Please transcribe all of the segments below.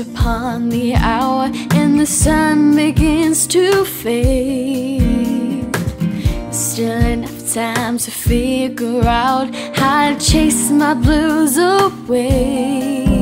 upon the hour and the sun begins to fade. Still enough time to figure out how to chase my blues away.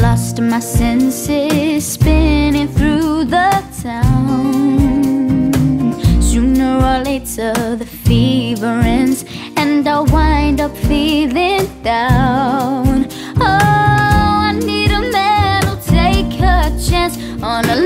lost my senses, spinning through the town. Sooner or later, the fever ends, and I wind up feeling down. Oh, I need a man who'll take a chance on a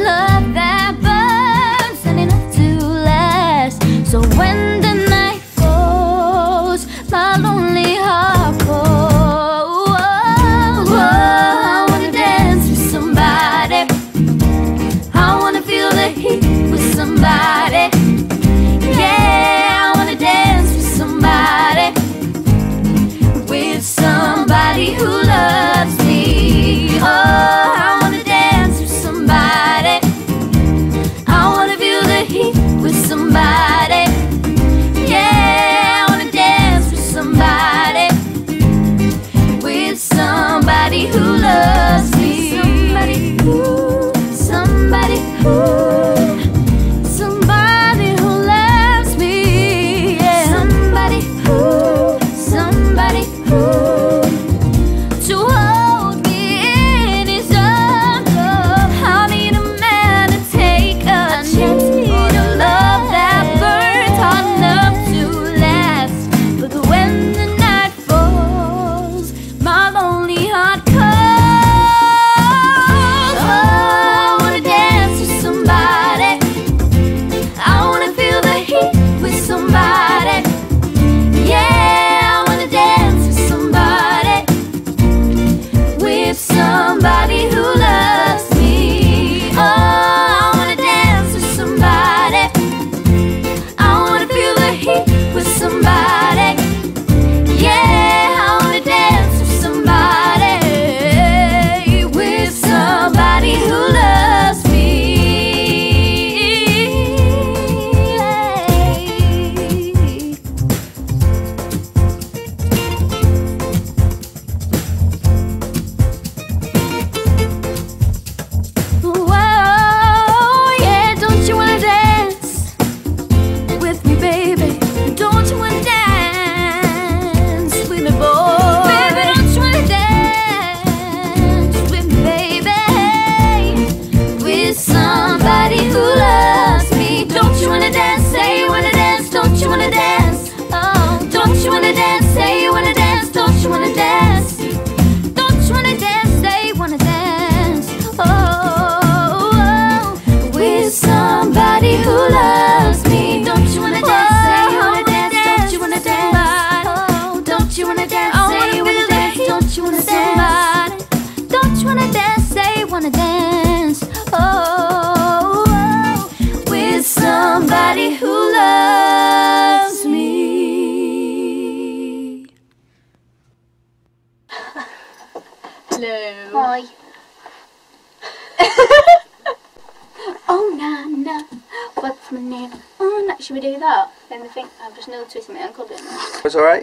should we do that? Then the think I've just noticed my ankle doing that. It's alright.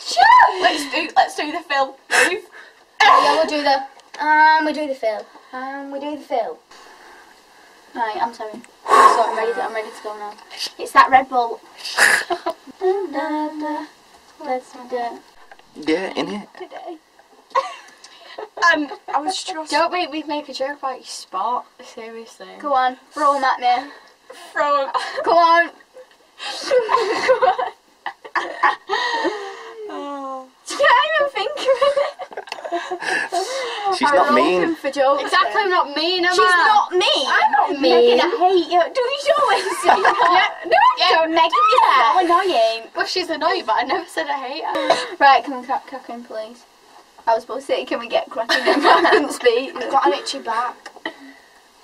Sure! Let's do let's do the fill. Yeah, we'll do the um we do the fill. Um we do the fill. Right, I'm sorry. I'm I'm ready to, I'm ready to go now. It's that Red Bull. That's my day. Yeah, in it. Um, I was just. Don't make me make a joke about your spot? Seriously. Go on, roll at me throwing. Go on. Oh. You can't even think of it. She's not mean. For jokes. Exactly, I'm not mean, am She's I? not me. I'm not mean. Megan, I hate you. Do you always say that? No, Yeah. don't, Megan. You're so annoying. Well, she's annoying, but I never said I hate her. Right, can we crack cracking, please? I was supposed to say, can we get cracking? I couldn't speak. I've got an itchy back.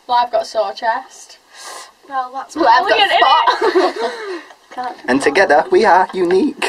Well, I've got sore chest. Well, that's Well, I've got spot. Can't. And together we are unique.